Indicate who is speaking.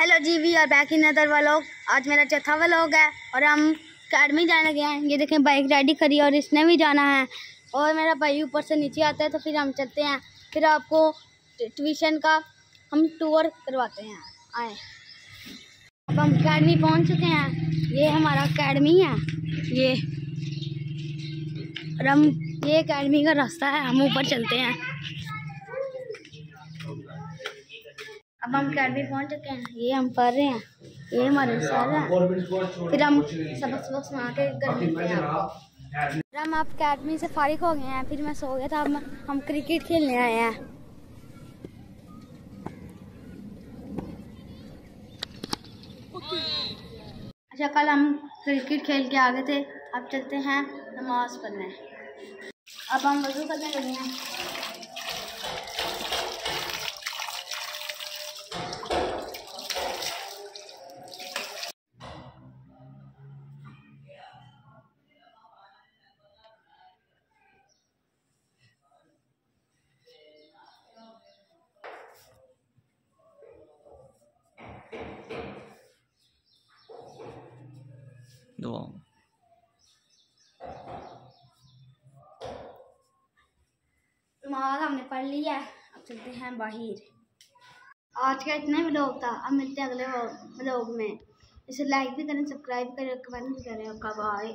Speaker 1: Hello ji we are back in other vlog आज मेरा चौथा व्लॉग है और हम अकेडमी जाने गए हैं। ये देखें बाइक रेडी करी और इसने भी जाना है। और मेरा भाई ऊपर से नीचे आता है तो फिर हम चलते हैं। फिर आपको ट्यूशन का हम टूर करवाते हैं। आए। अब हम अकेडमी पहुँच चुके हैं। ये हमारा अकेडमी है। ये। और हम ये अकेडमी का रास्ता है। हम ऊपर चलते हैं। अब हम अकेडमी पहुँच चुके हैं। ये हम पढ़ रहे हैं। ये हमारे सर हैं। फिर हम सबक सबक सुना के घर मिलते हैं आपको फिर हम अब अकेडमी से फारिग हो गए हैं। फिर मैं सो गया था। अब हम क्रिकेट खेलने आए हैं। अच्छा कल हम क्रिकेट खेल के आ गए थे। अब चलते हैं नमाज़ पढ़ने। अब हम वज़ू करने लगे हैं।
Speaker 2: दुआ
Speaker 1: नमाज़ हमने पढ़ लिया है। अब चलते हैं बाहर। आज का इतना ही व्लॉग था अब मिलते हैं अगले व्लॉग में। इसे लाइक भी करें सब्सक्राइब करें कमेंट भी करें। बाय